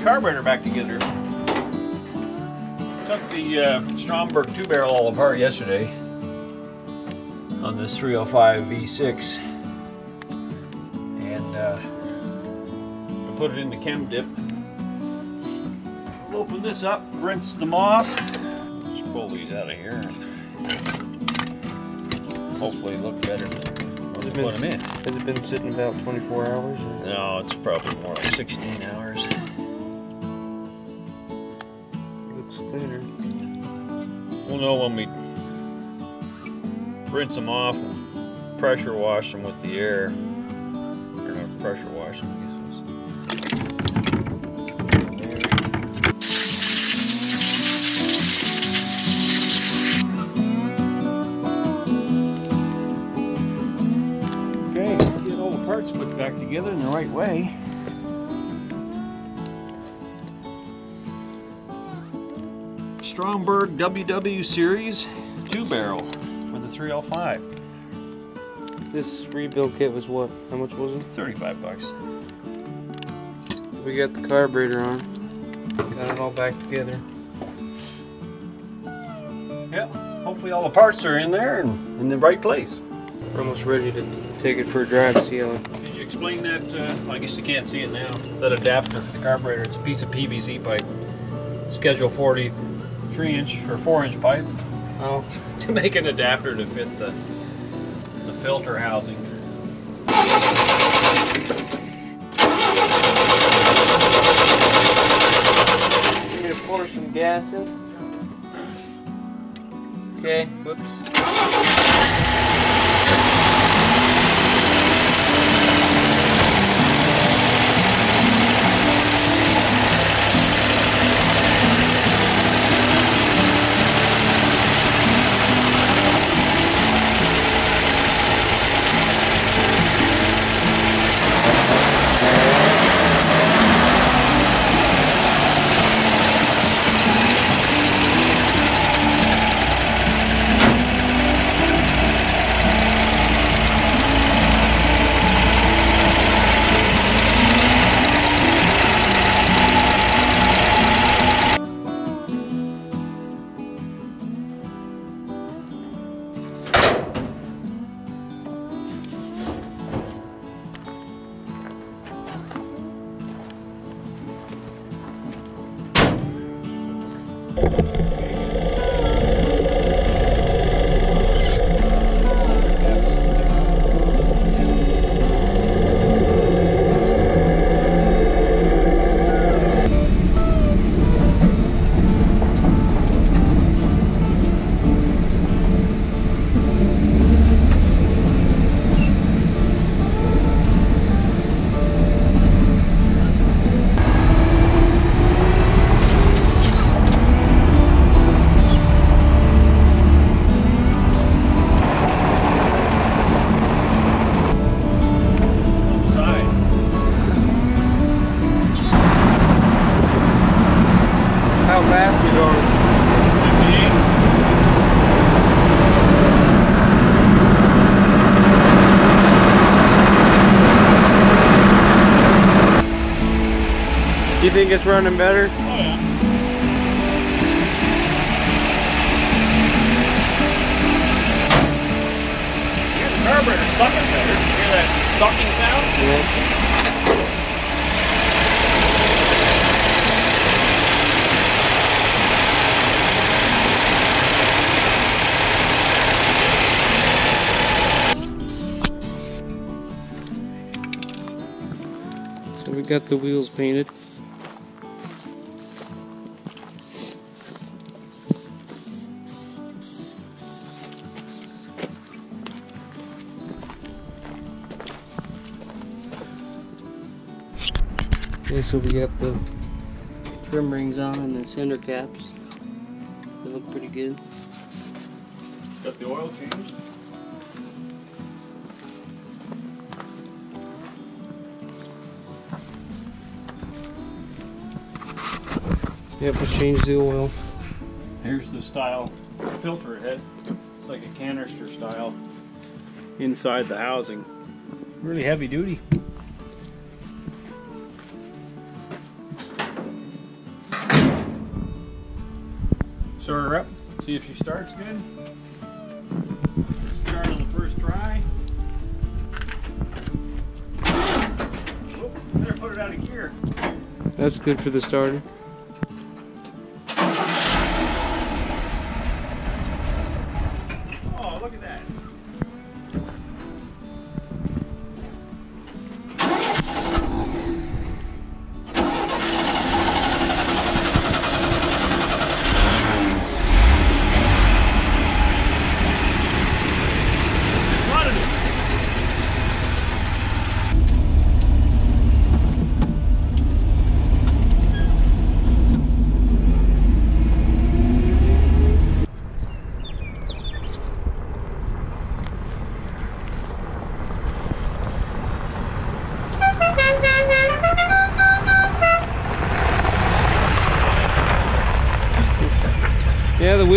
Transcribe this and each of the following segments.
this carburetor back together. Took the uh, Stromberg two barrel all apart yesterday on this 305 V6 and uh, I put it in the chem dip. We'll open this up, rinse them off. Just pull these out of here and hopefully look better when we put them in. Has it been sitting about 24 hours? Or? No, it's probably more like 16 hours. Looks cleaner. We'll know when we rinse them off and pressure wash them with the air. We're gonna pressure wash them. I guess it was- Okay, get all the parts put back together in the right way. Stromberg WW Series two barrel for the 305. This rebuild kit was what? How much was it? 35 bucks. We got the carburetor on. Got it all back together. Yeah, hopefully all the parts are in there and in the right place. We're almost ready to take it for a drive, see how it Did you explain that? Uh, well, I guess you can't see it now. That adapter for the carburetor. It's a piece of PVC pipe. Schedule 43 inch or 4 inch pipe Oh, to make an adapter to fit the the filter housing. you need to pour some gas in? Okay, whoops. You think it's running better? Oh yeah. The carburetor sucking better. Hear that sucking sound? Yeah. So we got the wheels painted. Okay, so we got the trim rings on and the center caps. They look pretty good. Got the oil changed. Yep, we changed the oil. Here's the style filter head. It's like a canister style inside the housing. Really heavy duty. Start her up. See if she starts good. Start on the first try. Oh, better put it out of gear. That's good for the starter.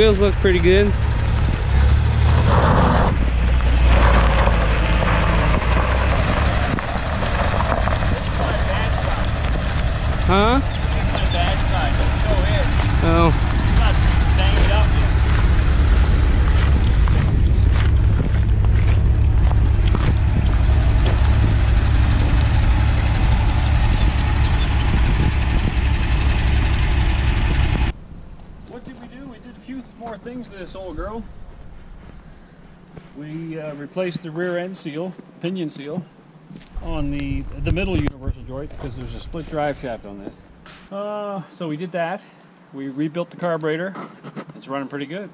Wheels look pretty good. Huh? Oh, What did we do? We did a few more things to this old girl. We uh, replaced the rear end seal, pinion seal, on the the middle universal joint because there's a split drive shaft on this. Uh, so we did that. We rebuilt the carburetor. It's running pretty good.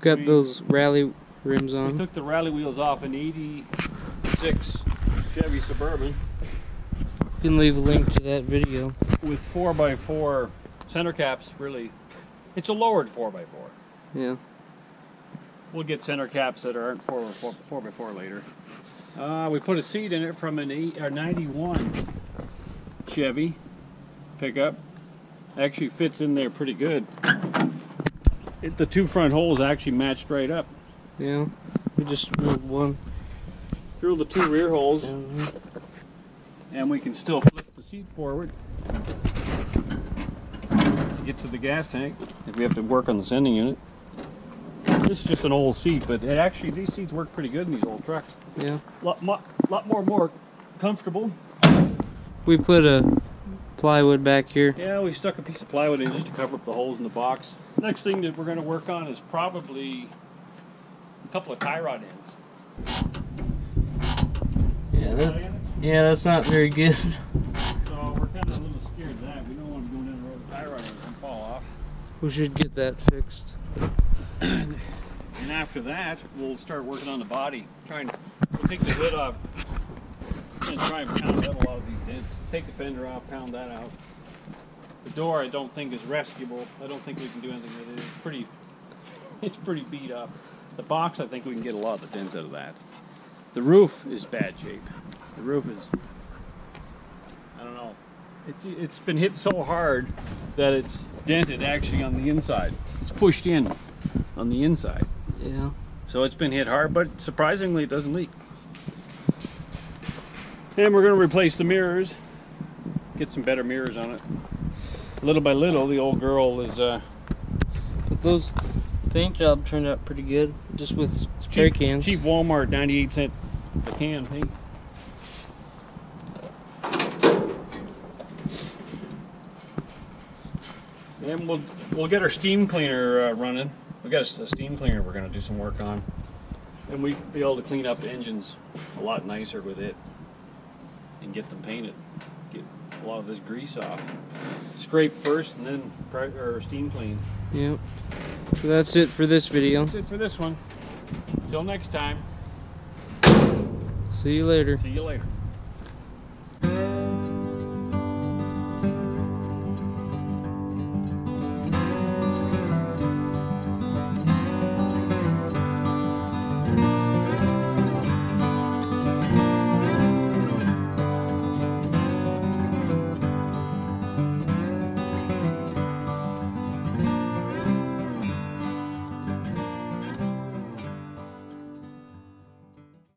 got We- those rally rims We on. took the rally wheels off an '86 Chevy Suburban You can leave a link to that video. with 4x4 center caps. Really, it's a lowered 4x4. Yeah. We'll get center caps that aren't 4 4 four by 4 later. Uh, we put a seat in it from an eight, or 91 Chevy pickup. Actually fits in there pretty good. It, the two front holes actually matched right up. Yeah. We just moved one Drill the two rear holes, down here. and we can still flip the seat forward to get to the gas tank if we have to work on the sending unit. This is just an old seat, but it actually these seats work pretty good in these old trucks. Yeah. lot, mo- lot more more comfortable. We put a plywood back here. Yeah, we stuck a piece of plywood in just to cover up the holes in the box. Next thing that we're going to work on is probably a couple of tie rod ends. Yeah, that's yeah, that's not very good. So we're kind of a little scared of that. We don't want to go down the road with tie rod ends and fall off. We should get that fixed. And after that, we'll start working on the body. Trying to we'll take the hood off and try and pound out a lot of these dents. Take the fender off, pound that out. The door I don't think is rescuable. I don't think we can do anything with it. It's pretty it's pretty beat up. The box I think we can get a lot of the dents out of that. The roof is bad shape. The roof is I don't know. It's it's been hit so hard that it's dented actually on the inside. It's pushed in on the inside. Yeah. So it's been hit hard, but surprisingly, it doesn't leak. And we're going to replace the mirrors, get some better mirrors on it. Little by little, the old girl is uh, But those paint job turned out pretty good, just with spray cheap, cans. cheap Walmart 98 cent a can. Hey. And we'll we'll get our steam cleaner uh, running. We got a steam cleaner we're going to do some work on, and we'll be able to clean up engines a lot nicer with it, and get them painted. Get a lot of this grease off. Scrape first, and then or steam clean. Yep. So that's it for this video. That's it for this one. Till next time. See you later. See you later.